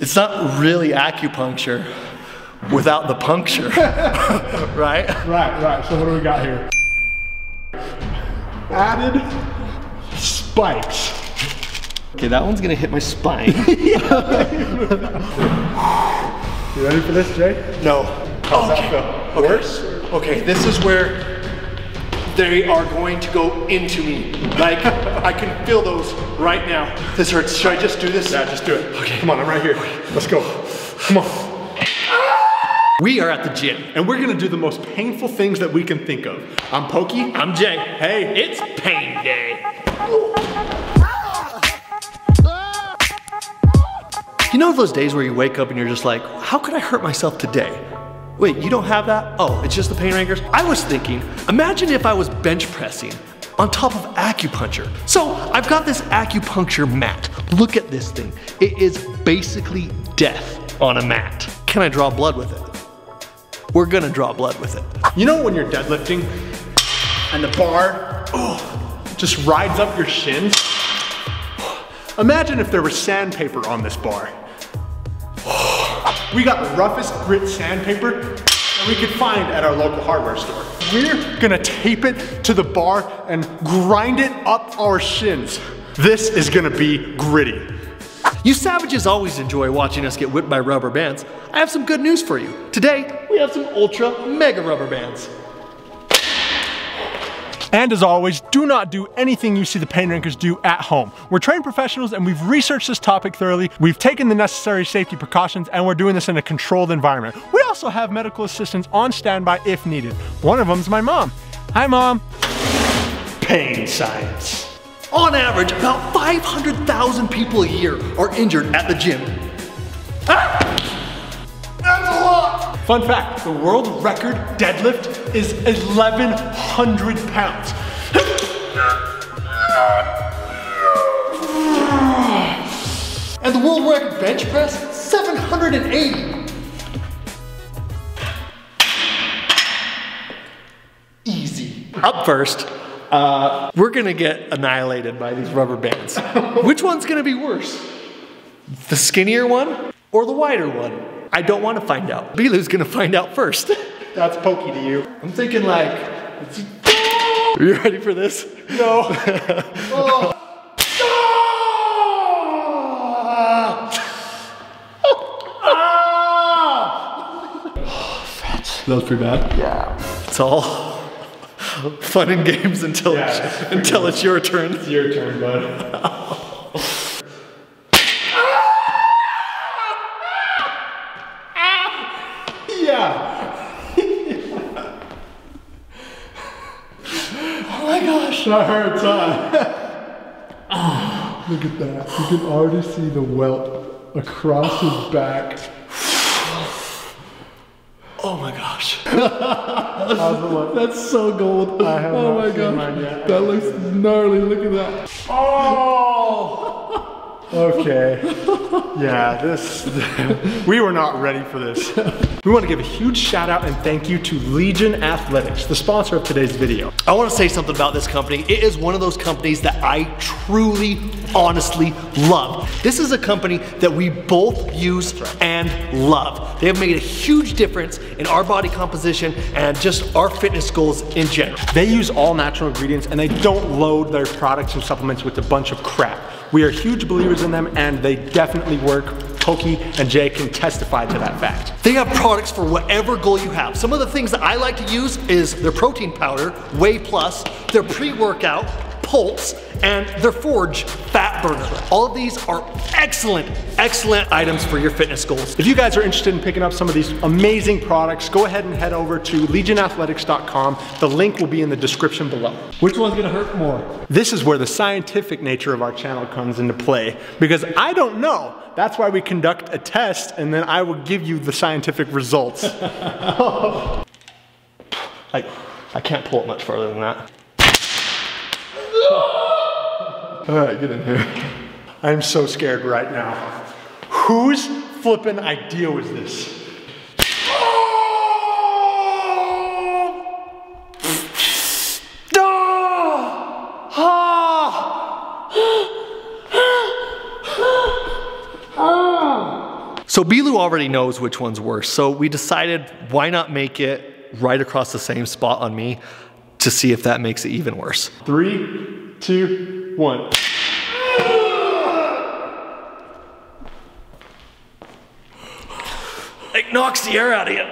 It's not really acupuncture without the puncture, right? Right, right. So what do we got here? Added spikes. Okay, that one's gonna hit my spine. You ready for this, Jay? no. How's that feel? Worse? Okay, this is where they are going to go into me. Like, I can feel those right now. This hurts. Should I just do this? Yeah, just do it. Okay. Come on, I'm right here. Let's go. Come on. We are at the gym. And we're gonna do the most painful things that we can think of. I'm Pokey. I'm Jay. Hey. It's pain day. You know those days where you wake up and you're just like, how could I hurt myself today? Wait, you don't have that? Oh, it's just the pain rankers? I was thinking, imagine if I was bench pressing on top of acupuncture. So I've got this acupuncture mat. Look at this thing. It is basically death on a mat. Can I draw blood with it? We're gonna draw blood with it. You know when you're deadlifting and the bar oh, just rides up your shins? Imagine if there was sandpaper on this bar. Oh. We got the roughest grit sandpaper that we could find at our local hardware store. We're gonna tape it to the bar and grind it up our shins. This is gonna be gritty. You savages always enjoy watching us get whipped by rubber bands. I have some good news for you. Today, we have some ultra mega rubber bands. And as always, do not do anything you see the pain rankers do at home. We're trained professionals and we've researched this topic thoroughly. We've taken the necessary safety precautions and we're doing this in a controlled environment. We also have medical assistants on standby if needed. One of them's my mom. Hi mom. Pain science. On average, about 500,000 people a year are injured at the gym. Ah! That's a lot! Fun fact, the world record deadlift is 1,100 pounds. And the world record bench press, 780. Easy. Up first, uh, we're gonna get annihilated by these rubber bands. Which one's gonna be worse? The skinnier one or the wider one? I don't wanna find out. Bilu's gonna find out first. That's pokey to you. I'm thinking like, are you ready for this? No. Oh. That was pretty bad. Yeah. It's all fun and games until, Yeah, it's until it's your turn. It's your turn, bud. yeah. Oh That hurts, huh? Look at that. You can already see the welt across his back. Oh my gosh. How's it look? That's so gold. I have oh my gosh. mine yet. That looks gnarly. Look at that. Oh! Okay. Yeah, this, we were not ready for this. We want to give a huge shout out and thank you to Legion Athletics, the sponsor of today's video. I want to say something about this company. It is one of those companies that I truly, honestly love. This is a company that we both use and love. They have made a huge difference in our body composition and just our fitness goals in general. They use all natural ingredients and they don't load their products and supplements with a bunch of crap. We are huge believers in them and they definitely work. Pokey and Jay can testify to that fact. They have products for whatever goal you have. Some of the things that I like to use is their protein powder, Whey Plus, their pre-workout, Pulse, and their Forge Fat Burner. All of these are excellent, excellent items for your fitness goals. If you guys are interested in picking up some of these amazing products, go ahead and head over to legionathletics.com. The link will be in the description below. Which one's gonna hurt more? This is where the scientific nature of our channel comes into play because I don't know. That's why we conduct a test and then I will give you the scientific results. I, I can't pull it much further than that. All right, get in here. I'm so scared right now. Whose flippin' idea was this? So Bilu already knows which one's worse. So we decided why not make it right across the same spot on me to see if that makes it even worse. Three, two, one. It knocks the air out of you.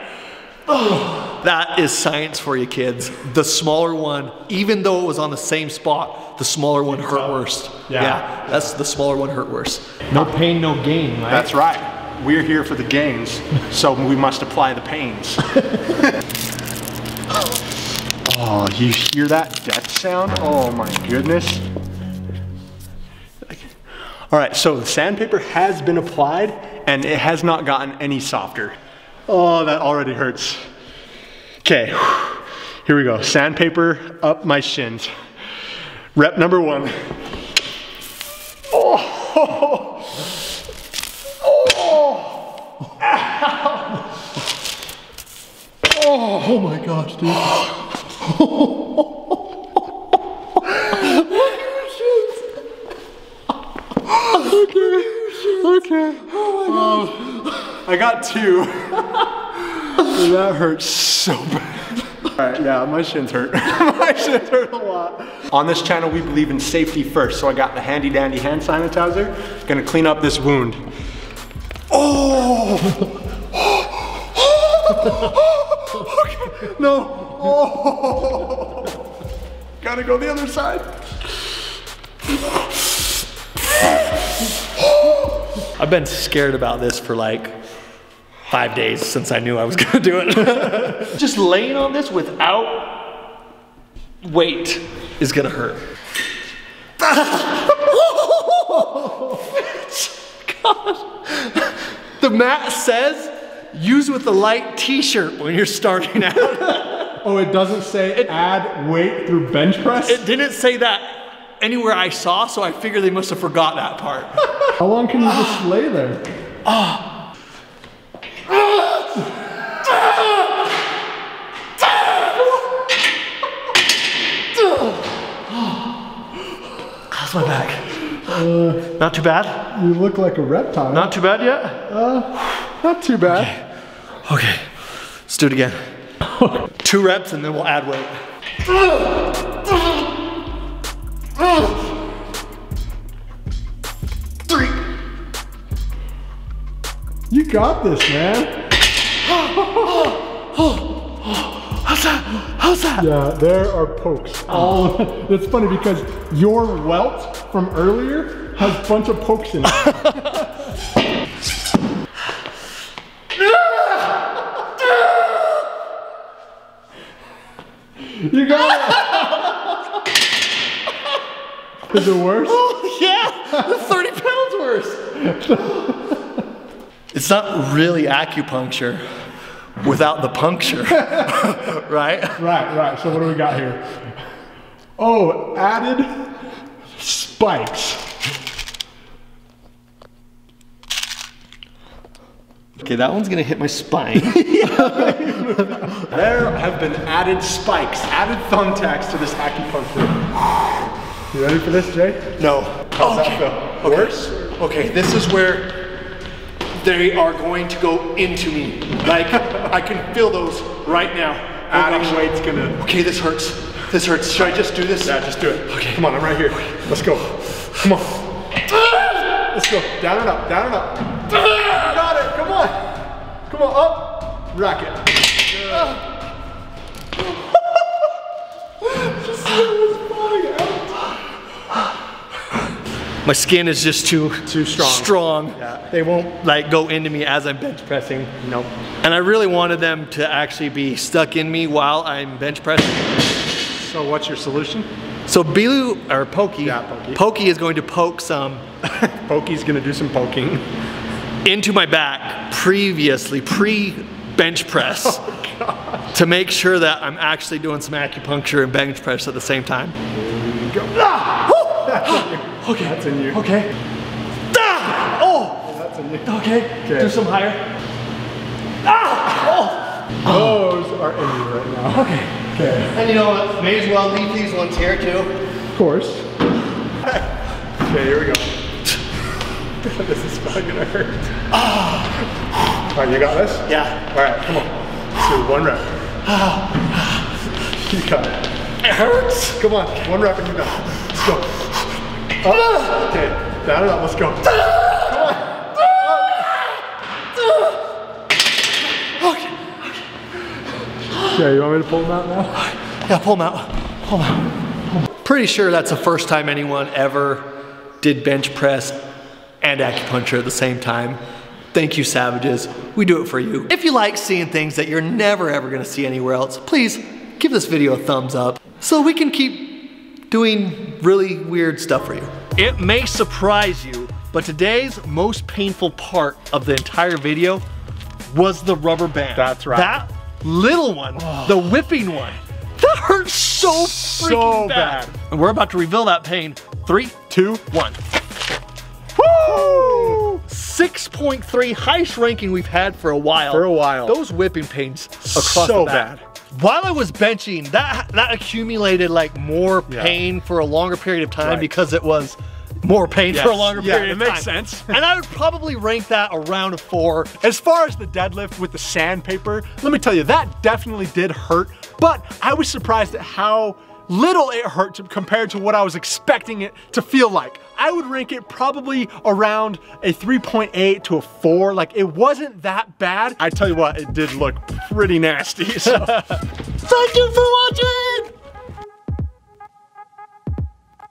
That is science for you kids. The smaller one, even though it was on the same spot, the smaller one hurt worse. Yeah. that's the smaller one hurt worse. No pain, no gain, right? That's right. We're here for the gains, so we must apply the pains. oh, you hear that death sound? Oh my goodness. All right, so the sandpaper has been applied and it has not gotten any softer. Oh, that already hurts. Okay, here we go. Sandpaper up my shins. Rep number one. Oh, oh, oh, oh my gosh, dude. okay, okay. Oh Um, I got two. that hurts so bad. All right, yeah, my shins hurt. my shins hurt a lot. On this channel, we believe in safety first, so I got the handy dandy hand sanitizer. Gonna clean up this wound. Oh! okay. No. Oh! Gotta go the other side. I've been scared about this for like five days since I knew I was gonna do it. Just laying on this without weight is gonna hurt. God. The mat says use with a light t-shirt when you're starting out. Oh, it doesn't say add weight through bench press? It didn't say that anywhere I saw, so I figure they must have forgot that part. How long can you just lay there? Oh. How's my back? Uh, not too bad? You look like a reptile. Not too bad yet? Uh, not too bad. Okay, let's do it again. Two reps and then we'll add weight. Got this, man. How's that? How's that? Yeah, there are pokes. Oh, All it's funny because your welt from earlier has a bunch of pokes in it. you got it. Is it worse? Oh, yeah, 30 pounds worse. It's not really acupuncture without the puncture, right? Right, right. So what do we got here? Oh, added spikes. Okay, that one's gonna hit my spine. There have been added spikes, added thumbtacks to this acupuncture. You ready for this, Jay? no. How's that feel? Worse? Okay, this is where they are going to go into me. Like, I can feel those right now. Adding gosh. weight's gonna. Okay, this hurts. This hurts. Should I just do this? Yeah, just do it. Okay. Come on, I'm right here. Let's go. Come on. Let's go. Down and up, down and up. Got it. Come on. Come on, up. Rack it. Just see how it's falling out. My skin is just too Too strong. Strong. Yeah. They won't like go into me as I'm bench pressing. Nope. And I really wanted them to actually be stuck in me while I'm bench pressing. So what's your solution? So Bilu or Pokey, Yeah, Pokey. Pokey is going to poke some Pokey's gonna do some poking. into my back previously, pre bench press, Oh, to make sure that I'm actually doing some acupuncture and bench press at the same time. Go. Ah! okay. That's in you. Okay. Ah! Oh! That's in you. Okay. Okay. Do some higher. Ah! Oh! Those are in you right now. Okay. Okay. Oh! And you know what? May as well leave these ones here too. Of course. okay, here we go. this is probably gonna hurt. Ah! All right, you got this? Yeah. All right, come on. Let's do one rep. You got it. It hurts. Come on, one rep and you're done. Let's go. Up. Okay, down and up, let's go. Yeah, you want me to pull them out now? Yeah, pull them out. Pull them out. Pretty sure that's the first time anyone ever did bench press and acupuncture at the same time. Thank you, savages. We do it for you. If you like seeing things that you're never ever gonna see anywhere else, please give this video a thumbs up so we can keep doing really weird stuff for you. It may surprise you, but today's most painful part of the entire video was the rubber band. That's right. That little one, the oh. whipping one. That hurts so freaking So bad. bad. And we're about to reveal that pain. Three, two, one. Woo! 6.3, highest ranking we've had for a while. For a while. Those whipping pains across So the back. While I was benching, that that accumulated like more Yeah. pain for a longer period of time Right. because it was more pain for a Yes. longer Yeah, period it makes sense. and I would probably rank that around a four. As far as the deadlift with the sandpaper, let me tell you, that definitely did hurt, but I was surprised at how little it hurt to, compared to what I was expecting it to feel like. I would rank it probably around a 3.8 to a 4. Like, it wasn't that bad. I tell you what, it did look pretty nasty. So. Thank you for watching!